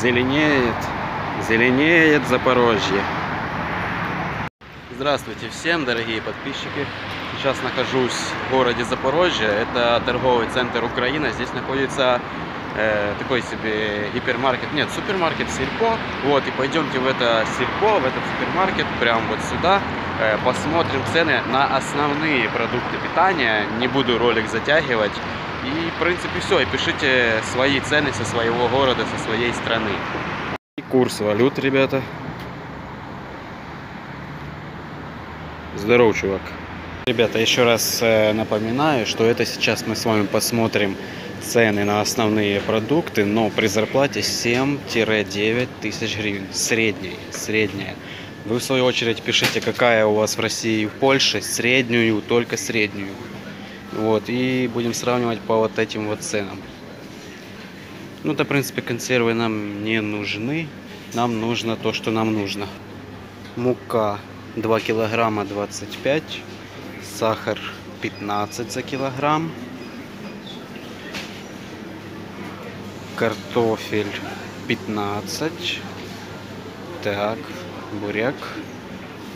Зеленеет, зеленеет Запорожье. Здравствуйте всем, дорогие подписчики. Сейчас нахожусь в городе Запорожье. Это торговый центр Украина. Здесь находится э, такой себе гипермаркет, нет, супермаркет Сельпо. Вот, и пойдемте в это Сельпо, в этот супермаркет, прямо вот сюда. Э, посмотрим цены на основные продукты питания. Не буду ролик затягивать. И, в принципе, все. И пишите свои цены со своего города, со своей страны. И курс валют, ребята. Здорово, чувак. Ребята, еще раз э, напоминаю, что это сейчас мы с вами посмотрим цены на основные продукты, но при зарплате 7-9 тысяч гривен. Средняя, средняя. Вы в свою очередь пишите, какая у вас в России и в Польше, среднюю, только среднюю. Вот, и будем сравнивать по вот этим вот ценам. Ну, то, в принципе, консервы нам не нужны. Нам нужно то, что нам нужно. Мука 2 килограмма 25 сахар 15 за килограмм картофель 15 так буряк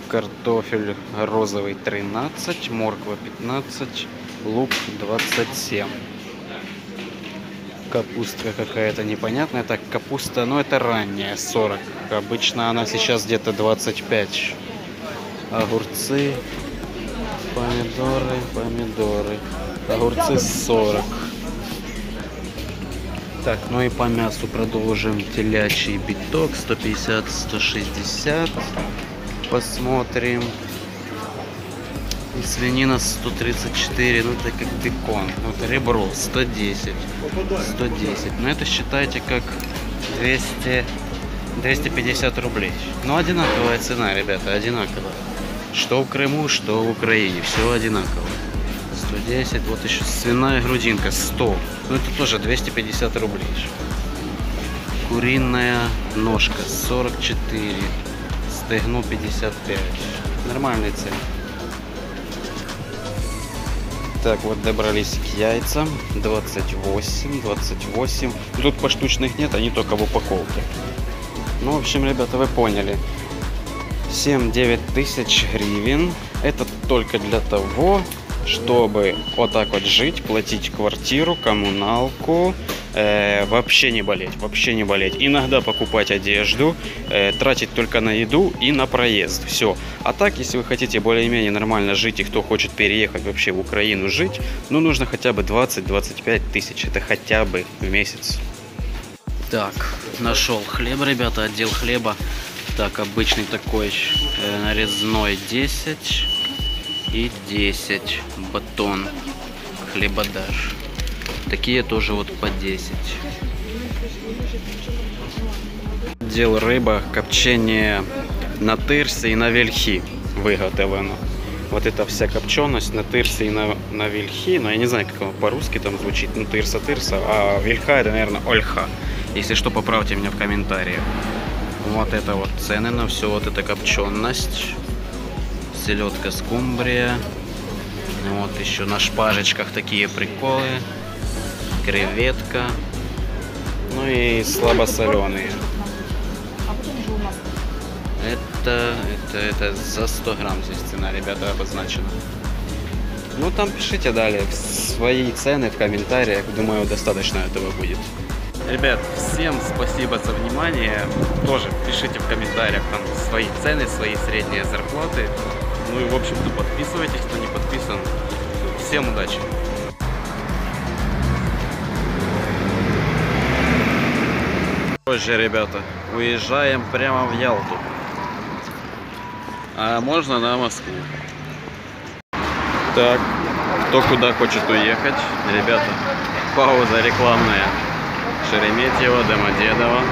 картофель розовый 13 морква 15 лук 27 капустка какая-то непонятная так капуста ну это ранняя 40 обычно она сейчас где-то 25 огурцы, помидоры, помидоры. Огурцы 40. Так, ну и по мясу продолжим. Телячий биток 150-160. Посмотрим. Свинина 134, ну это как бекон. Это ребро 110. 110. Ну это считайте как 200, 250 рублей. Ну одинаковая цена, ребята, одинаковая. Что в Крыму, что в Украине. Все одинаково. 110. Вот еще свиная грудинка 100. Ну это тоже 250 рублей. Куриная ножка 44. Стегну 55. Нормальные цены. Так, вот добрались к яйцам. 28, 28. Тут поштучных нет, они только в упаковке. Ну, в общем, ребята, вы поняли. 7-9 тысяч гривен. Это только для того, чтобы вот так вот жить, платить квартиру, коммуналку, э, вообще не болеть, вообще не болеть. Иногда покупать одежду, э, тратить только на еду и на проезд. Все. А так, если вы хотите более-менее нормально жить и кто хочет переехать вообще в Украину жить, ну нужно хотя бы 20-25 тысяч. Это хотя бы в месяц. Так, нашел хлеб, ребята, отдел хлеба. Так, обычный такой э, нарезной 10 и 10 батон хлебодаш. Такие тоже вот по 10. Дел рыба, копчение на тирсі і на вельхі виготовлено. Вот эта вся копченость на тирсе и на, на вельхи, но я не знаю, как по-русски там звучит, ну тырса-тырса, а вельха это, наверное, ольха. Если что, поправьте меня в комментариях. Вот это вот цены на все, вот эта копченость. Селедка скумбрия. Вот еще на шпажечках такие приколы. Креветка. Ну и слабосоленые. Это, это, это за 100 грамм здесь цена, ребята, обозначена. Ну там пишите далее свои цены в комментариях. Думаю, достаточно этого будет. Ребят, всем спасибо за внимание. Тоже пишите в комментариях там свои цены, свои средние зарплаты. Ну и в общем-то подписывайтесь, кто не подписан. Всем удачи! Позже, ребята, уезжаем прямо в Ялту. А можно на Москву. Так, кто куда хочет уехать, ребята, пауза рекламная. Шереметьево, Домодедово.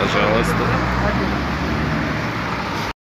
Пожалуйста.